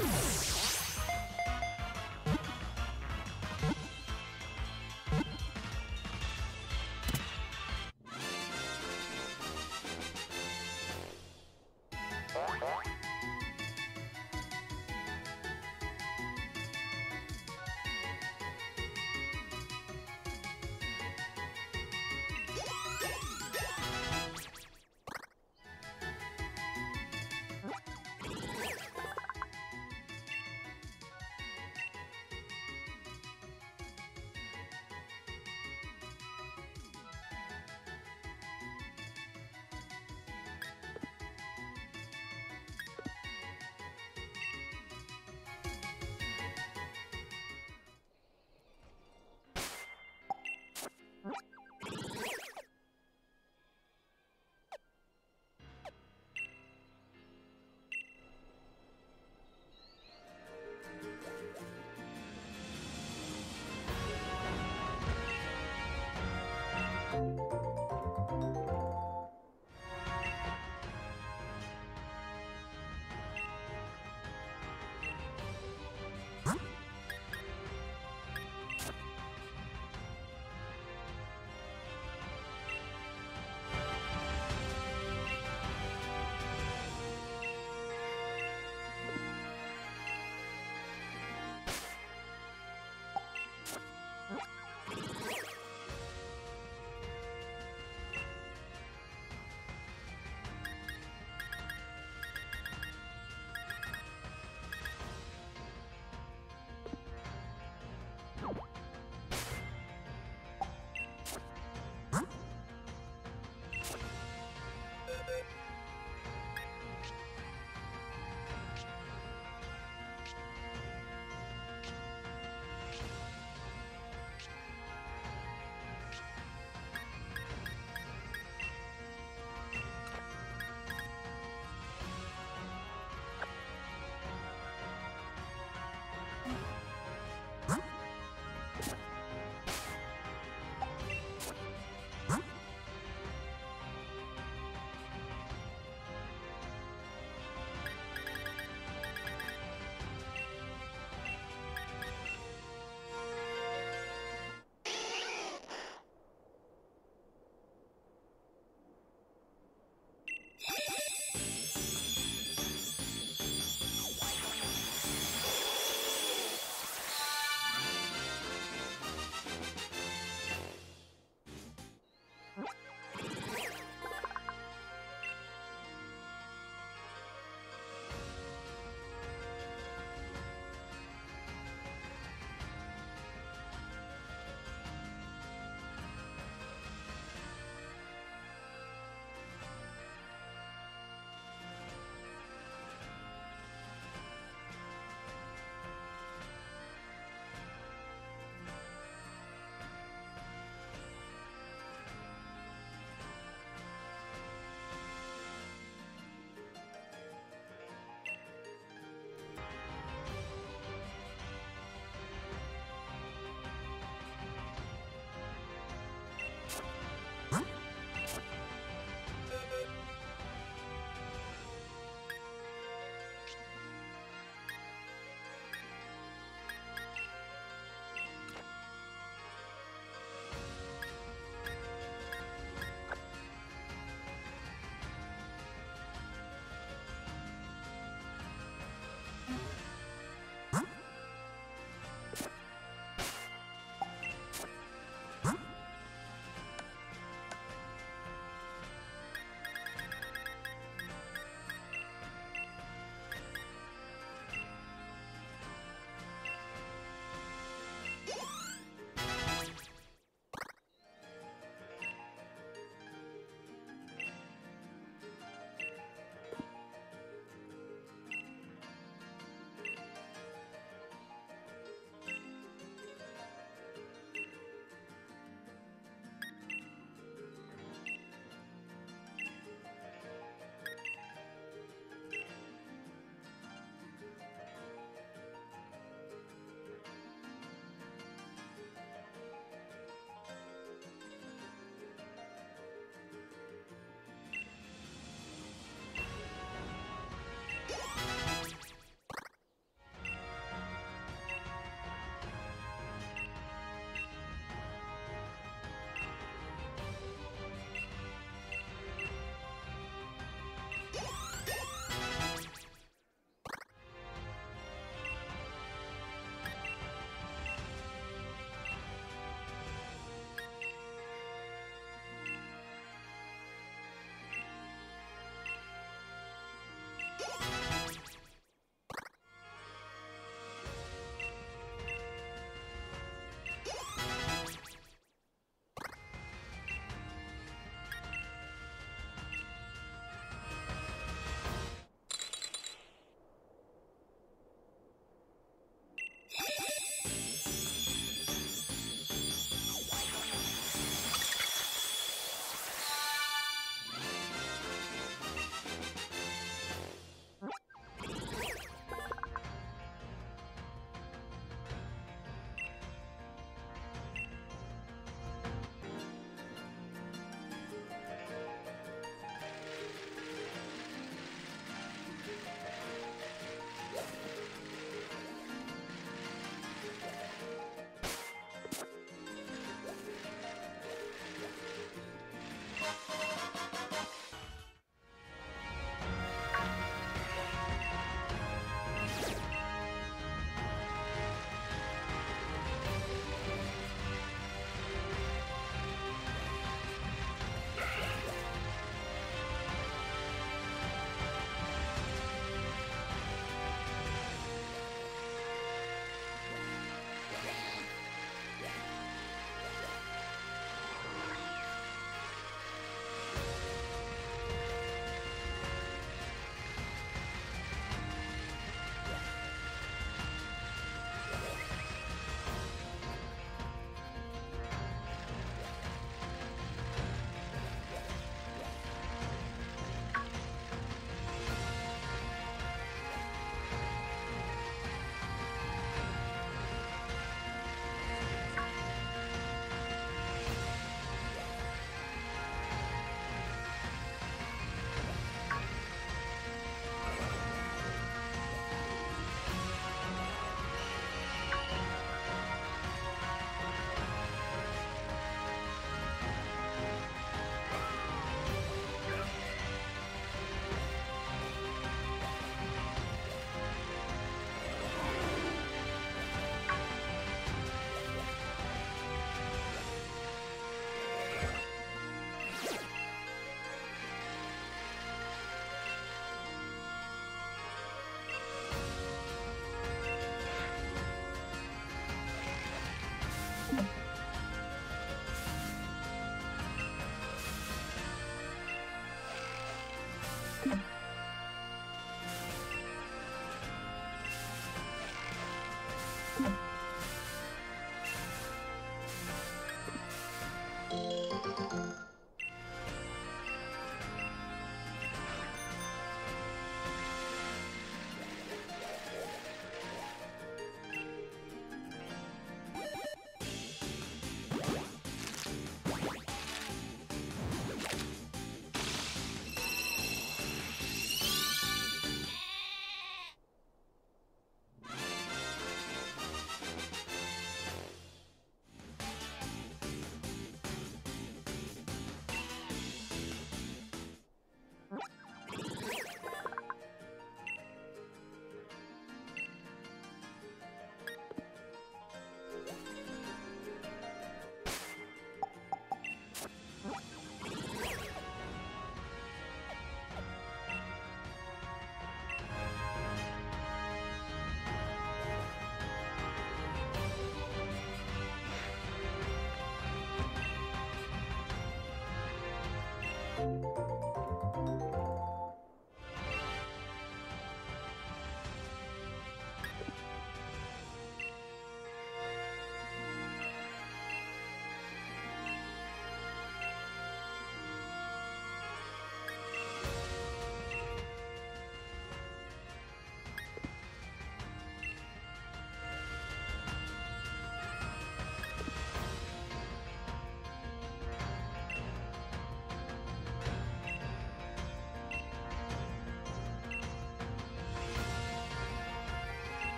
Let's go.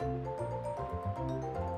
うん。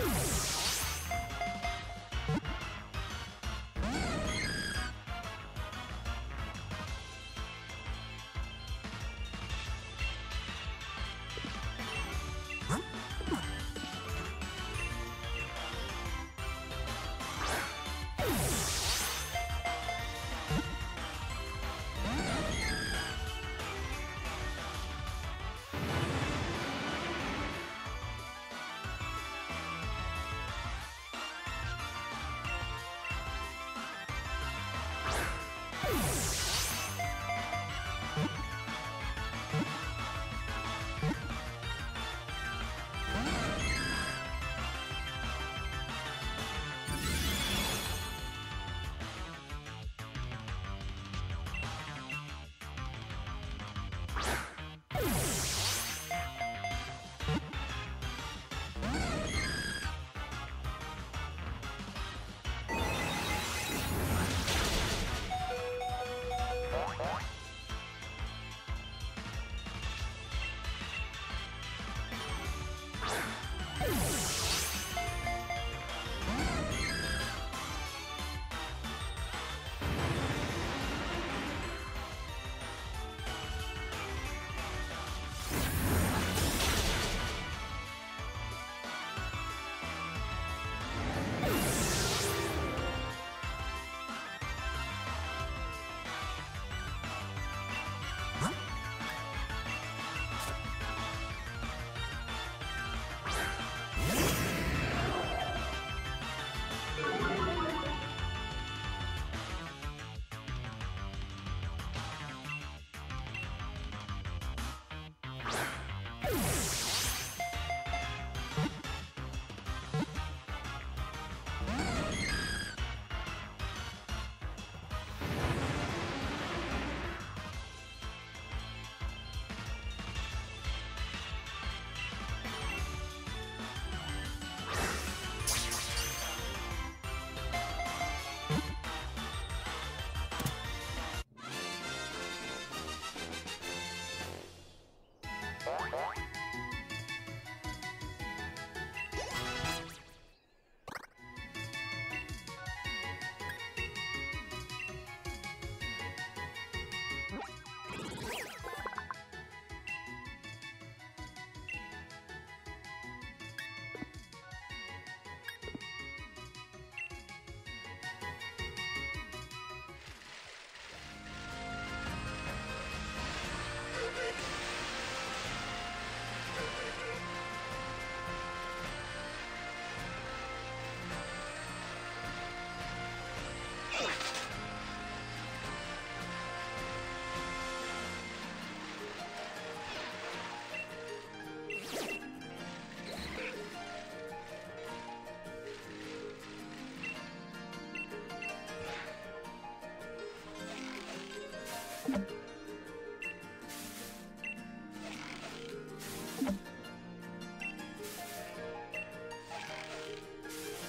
you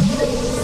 Thank you.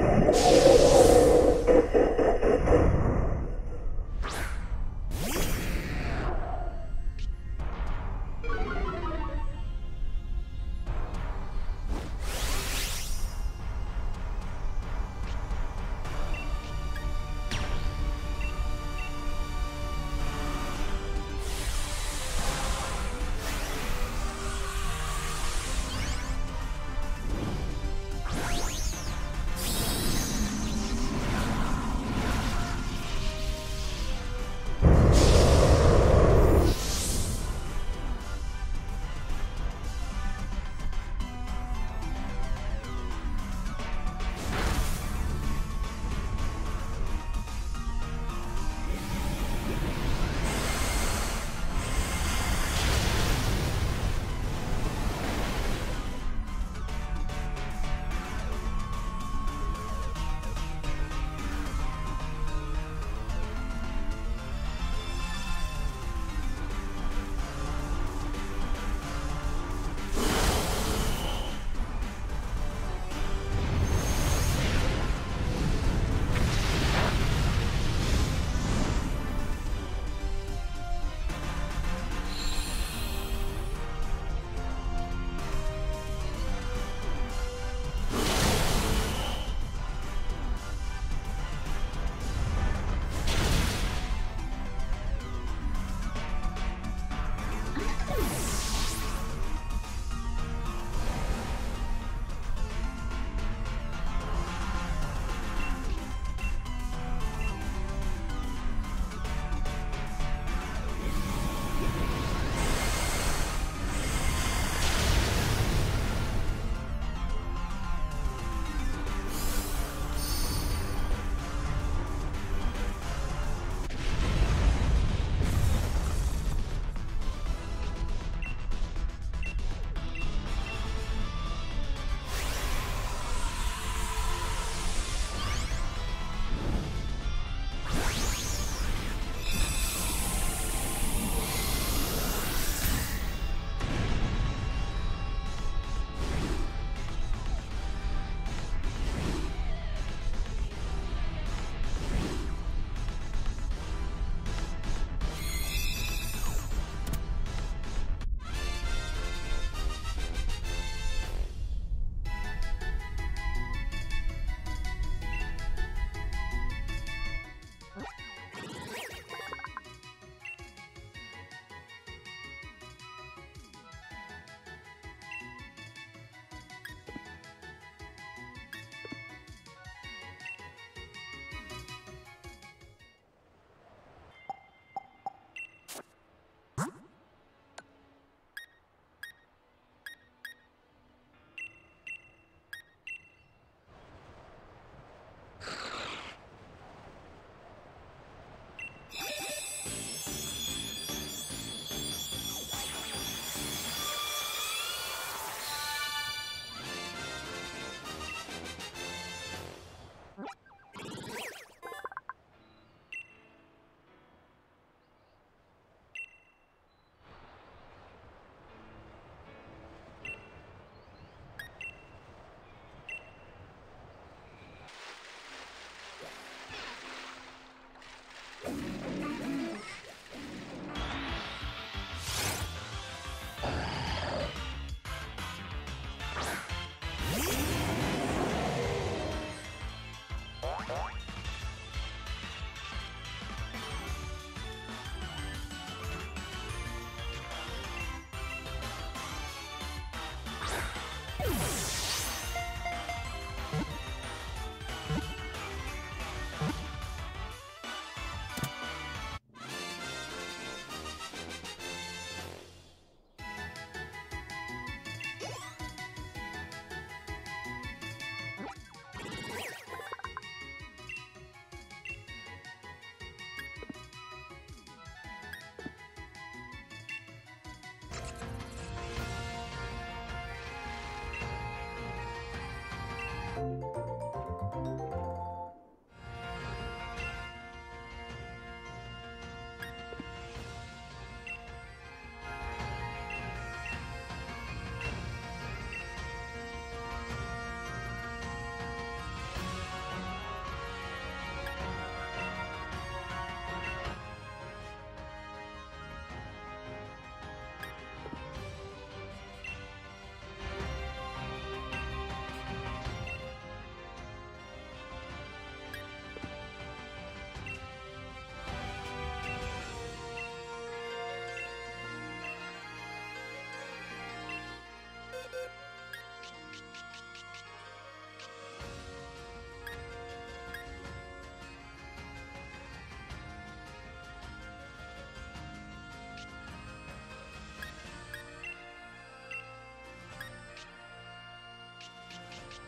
you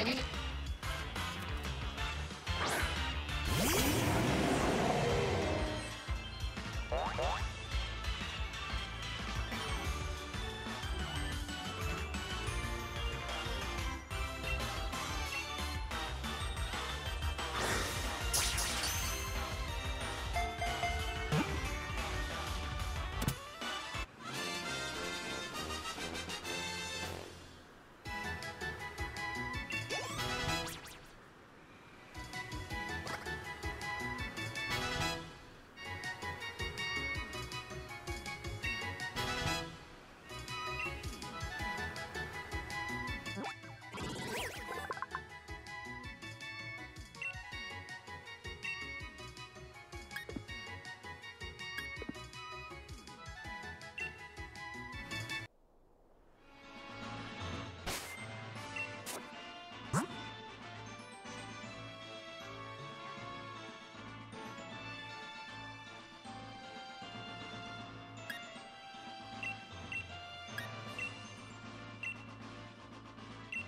Okay.